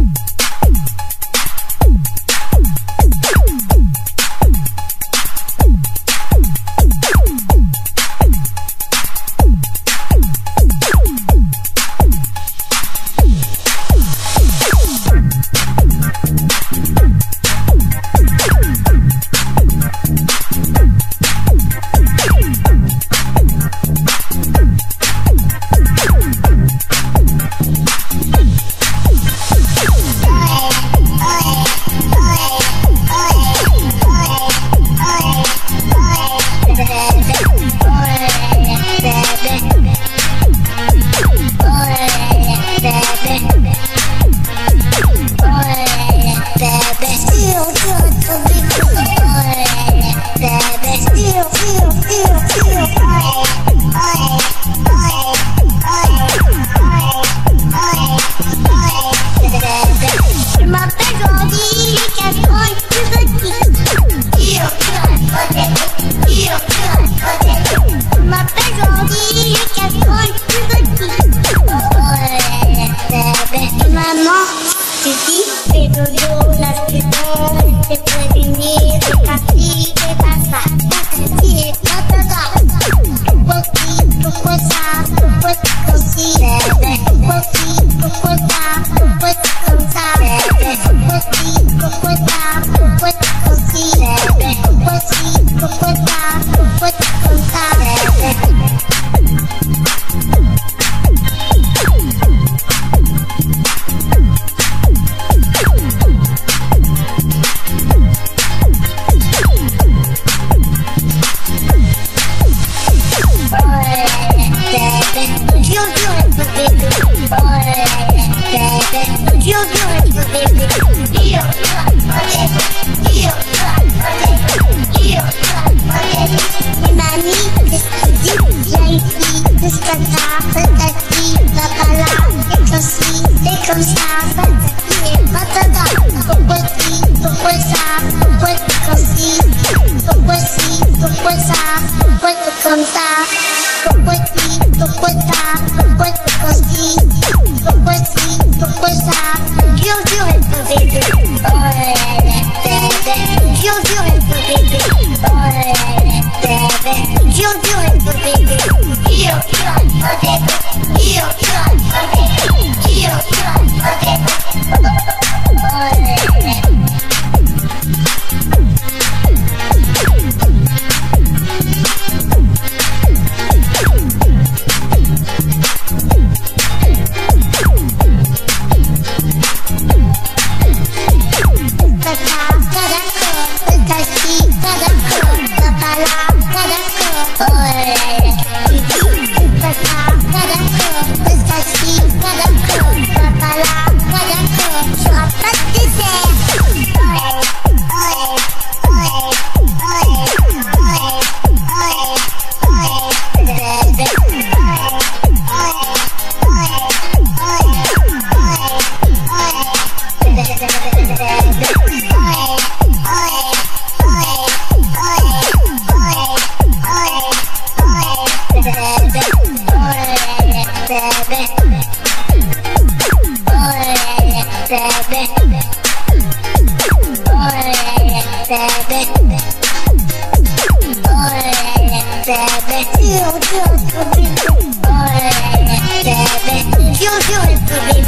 Woo! Yeah, bro. You'll do. you. do. You'll do it for me.